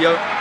Yo.